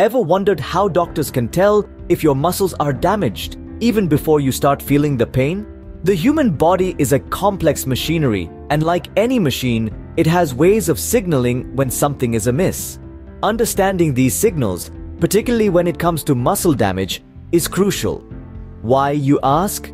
Ever wondered how doctors can tell if your muscles are damaged even before you start feeling the pain? The human body is a complex machinery, and like any machine, it has ways of signaling when something is amiss. Understanding these signals, particularly when it comes to muscle damage, is crucial. Why, you ask?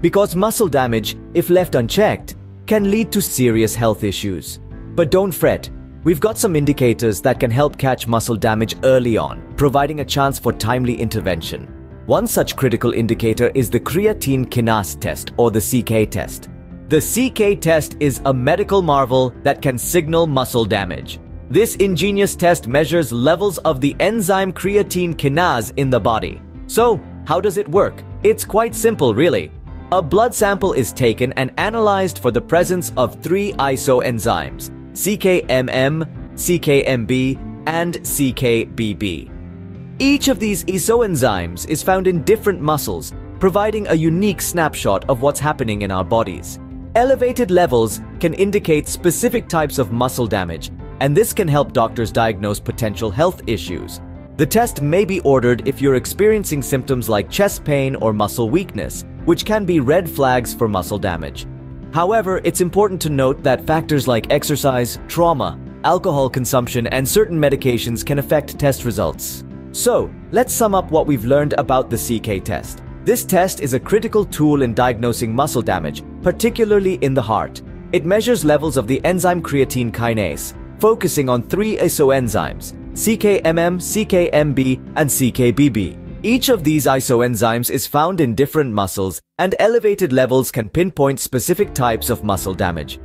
Because muscle damage, if left unchecked, can lead to serious health issues. But don't fret, we've got some indicators that can help catch muscle damage early on, providing a chance for timely intervention. One such critical indicator is the creatine kinase test or the CK test. The CK test is a medical marvel that can signal muscle damage. This ingenious test measures levels of the enzyme creatine kinase in the body. So, how does it work? It's quite simple, really. A blood sample is taken and analyzed for the presence of three isoenzymes CKMM, CKMB, and CKBB. Each of these isoenzymes is found in different muscles, providing a unique snapshot of what's happening in our bodies. Elevated levels can indicate specific types of muscle damage, and this can help doctors diagnose potential health issues. The test may be ordered if you're experiencing symptoms like chest pain or muscle weakness, which can be red flags for muscle damage. However, it's important to note that factors like exercise, trauma, alcohol consumption, and certain medications can affect test results. So, let's sum up what we've learned about the CK test. This test is a critical tool in diagnosing muscle damage, particularly in the heart. It measures levels of the enzyme creatine kinase, focusing on three isoenzymes, CKMM, CKMB, and CKBB. Each of these isoenzymes is found in different muscles, and elevated levels can pinpoint specific types of muscle damage.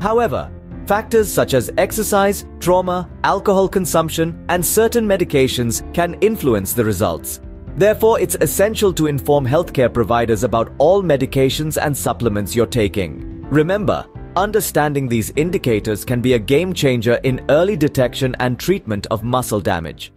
However, factors such as exercise, trauma, alcohol consumption, and certain medications can influence the results. Therefore, it's essential to inform healthcare providers about all medications and supplements you're taking. Remember, understanding these indicators can be a game changer in early detection and treatment of muscle damage.